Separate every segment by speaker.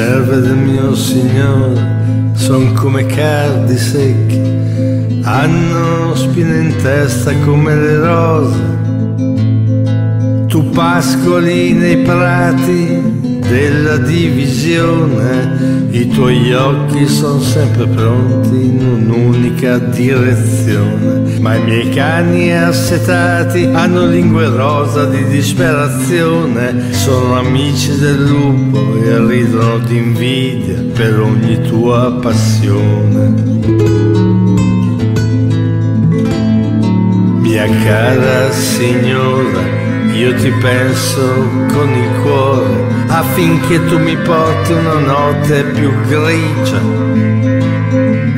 Speaker 1: serve del mio Signore son come cardi secchi, hanno spine in testa come le rose. Tu pascoli nei prati della divisione, i tuoi occhi sono sempre pronti in un'unica direzione, ma i miei cani assetati hanno lingue rosa di disperazione, sono amici del lupo e ridono d'invidia per ogni tua passione. Mia cara signora, io ti penso con il cuore affinché tu mi porti una notte più grigia.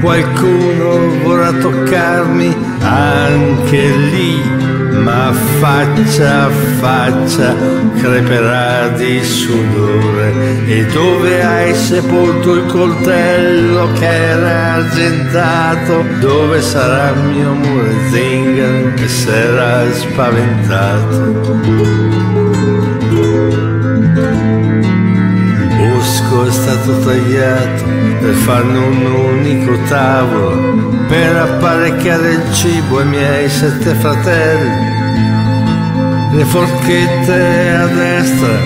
Speaker 1: Qualcuno vorrà toccarmi anche lì ma faccia a faccia creperà di sudore. E dove hai sepolto il coltello che era argentato dove sarà mio amore zingaro che sarà spaventato? Il bosco è stato tagliato per farne un unico tavolo per apparecchiare il cibo ai miei sette fratelli. Le forchette a destra,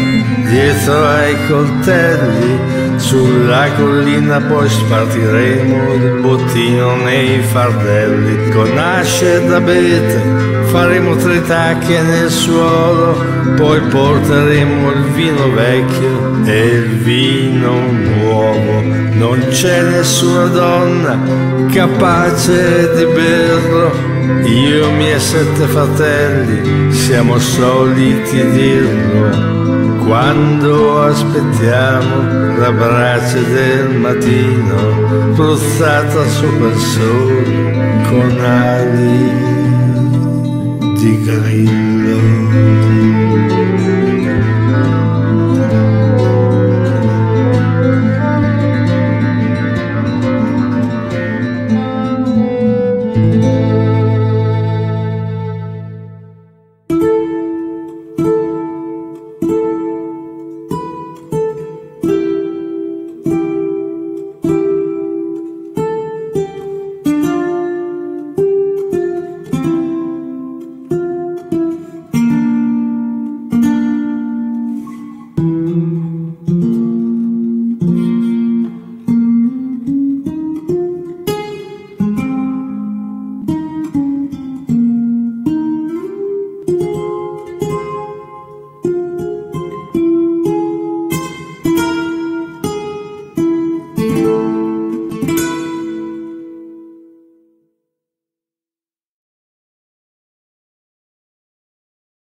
Speaker 1: dietro ai coltelli, sulla collina poi spartiremo il bottino nei fardelli. Con asce d'abete faremo tre tacche nel suolo, poi porteremo il vino vecchio e il vino nuovo. Non c'è nessuna donna capace di berlo. Io e i miei sette fratelli siamo soliti dirlo quando aspettiamo la brace del mattino, spruzzata su per sole con ali di grillo.